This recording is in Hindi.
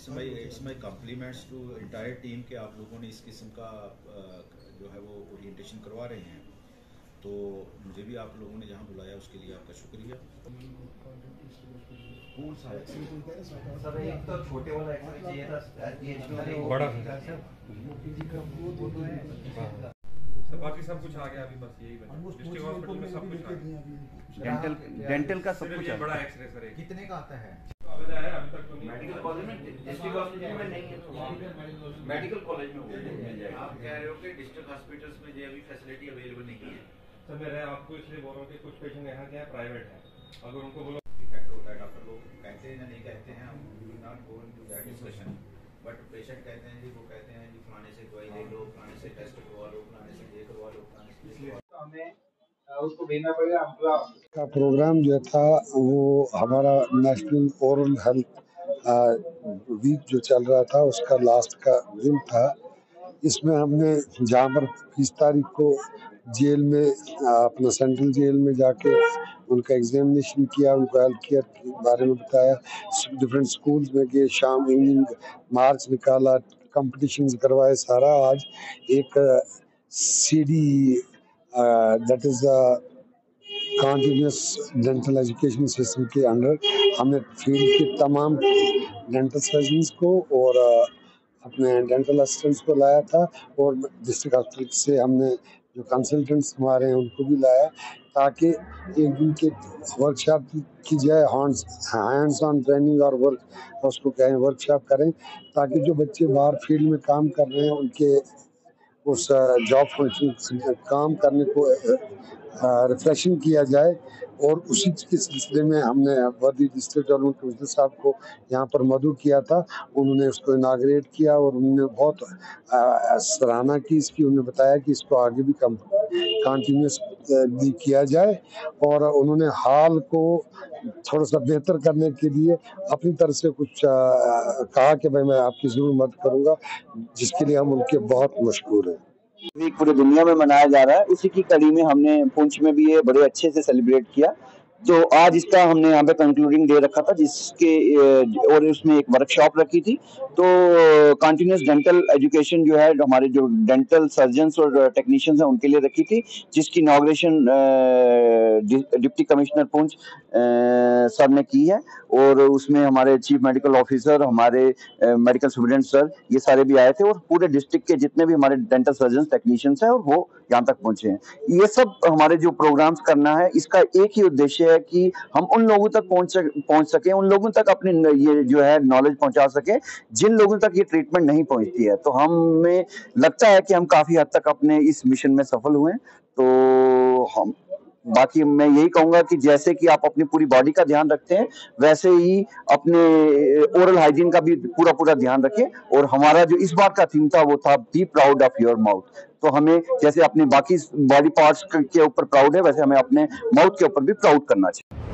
It's my it's my compliments to entire team के आप लोगों ने इस किस्म का जो है वो ओरिएंटेशन करवा रहे हैं। तो मुझे भी आप लोगों ने जहाँ बुलाया उसके लिए आपका शुक्रिया। कौन सा? सर एक तो छोटे वाला एक्सरे चाहिए था बड़ा हाँ। सर बाकी सब कुछ आ गया अभी बस यही बचा। डिस्ट्रिक्ट हॉस्पिटल में सब कुछ आ गया। डेंटल डेंटल का सब कुछ बड़ा एक्सरे सर कितने का आता है? आवेदन है अभी तक तो मेडिकल कॉलेज में डिस्ट्रिक्ट हॉस्पिटल में नहीं है मेडिकल कॉलेज में मिल जाएगा। आप कह रहे हो कि डिस्ट्रिक्ट हॉस्पिटल्स में ये अभी फैसिलिटी अवेलेबल नहीं है। सर मैं आपको इसलिए बोल रहा हूँ कि कुछ पेशेंट यहाँ के प्राइवेट है। अगर उनको बोलो इफ़ेक्ट होता है डॉक्टर लोग कहते हैं या नहीं कहते हैं हम will not go into that discussion but patient कहते हैं जी वो कहते हैं जी फलाने से दवाई ले लो फलाने से टेस्ट करवा लो फलाने से ये करवा लो फलाने से ये करवा लो हमें अ, उसको पड़ेगा का प्रोग्राम जो था, वो हमारा नेशनल ओरल हेल्थ वीक जो चल रहा था, उसका लास्ट का दिन था। इसमें हमने जहाँ पर बीस तारीख को जेल में अपना सेंट्रल जेल में जाके उनका एग्जामिनेशन किया, उनको हेल्थ केयर के बारे में बताया। डिफरेंट स्कूल्स में गए, शाम इवनिंग मार्च निकाला कंपटीशन करवाए सारा। आज एक that is continuous dental education system के अंडर हमने फ़ील्ड के तमाम डेंटल सर्जन्स को और अ, अपने डेंटल असिस्टेंट्स को लाया था और डिस्ट्रिक्ट हॉस्पिटल से हमने जो कंसल्टेंट्स हमारे हैं उनको भी लाया ताकि एक दिन के वर्कशॉप की जाए हैंड्स ऑन ट्रेनिंग और वर्क उसको कहें वर्कशॉप करें ताकि जो बच्चे बाहर फ़ील्ड में काम कर रहे हैं उनके उस जॉब फ़ंक्शन काम करने को रिफ्रेशिंग किया जाए और उसी के सिलसिले में हमने वर्दी डिस्ट्रिक्ट डेवलपमेंट कमिश्नर साहब को यहाँ पर मधु किया था। उन्होंने उसको इनाग्रेट किया और उन्होंने बहुत सराहना की इसकी। उन्होंने बताया कि इसको आगे भी कम कंटिन्यूस भी किया जाए और उन्होंने हाल को थोड़ा सा बेहतर करने के लिए अपनी तरफ़ से कुछ अ, कहा कि भाई मैं आपकी ज़रूर मदद करूँगा जिसके लिए हम उनके बहुत मशहूर हैं। वीक पूरे दुनिया में मनाया जा रहा है। उसी की कड़ी में हमने पुंछ में भी ये बड़े अच्छे से सेलिब्रेट किया। तो आज इसका हमने यहाँ पे कंक्लूडिंग डे रखा था, जिसके और उसमें एक वर्कशॉप रखी थी। तो कंटिन्यूस डेंटल एजुकेशन जो है, हमारे जो डेंटल सर्जन्स और टेक्नीशियंस हैं, उनके लिए रखी थी, जिसकी inauguration deputy commissioner Poonch sir ने की है। और उसमें हमारे चीफ मेडिकल ऑफिसर हमारे मेडिकल स्टूडेंट सर, ये सारे भी आए थे, और पूरे डिस्ट्रिक्ट के जितने भी हमारे डेंटल सर्जन टेक्नीशियंस हैं, और वो यहाँ तक पहुँचे हैं। ये सब हमारे जो प्रोग्राम्स करना है, इसका एक ही उद्देश्य है कि हम उन लोगों तक पहुँच सक, पहुँच सके उन लोगों तक अपनी ये जो है नॉलेज पहुँचा सके जिन लोगों तक ये ट्रीटमेंट नहीं पहुँचती है। तो हमें लगता है कि हम काफ़ी हद तक अपने इस मिशन में सफल हुए तो हम बाकी मैं यही कहूँगा कि जैसे कि आप अपनी पूरी बॉडी का ध्यान रखते हैं, वैसे ही अपने ओरल हाइजीन का भी पूरा पूरा ध्यान रखें। और हमारा जो इस बार का थीम था, वो था be proud of your mouth तो हमें जैसे अपने बाकी बॉडी पार्ट्स के ऊपर प्राउड है, वैसे हमें अपने माउथ के ऊपर भी प्राउड करना चाहिए।